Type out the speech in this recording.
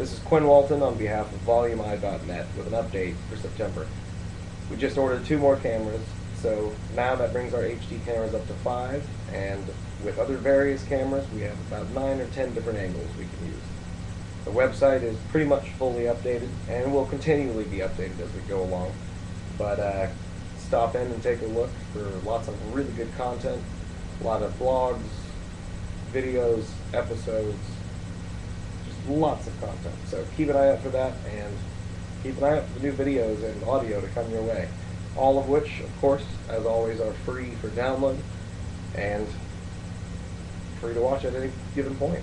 This is Quinn Walton on behalf of VolumeI.net with an update for September. We just ordered two more cameras, so now that brings our HD cameras up to five, and with other various cameras, we have about nine or ten different angles we can use. The website is pretty much fully updated, and will continually be updated as we go along. But uh, stop in and take a look for lots of really good content, a lot of blogs, videos, episodes, lots of content. So keep an eye out for that, and keep an eye out for new videos and audio to come your way. All of which, of course, as always, are free for download and free to watch at any given point.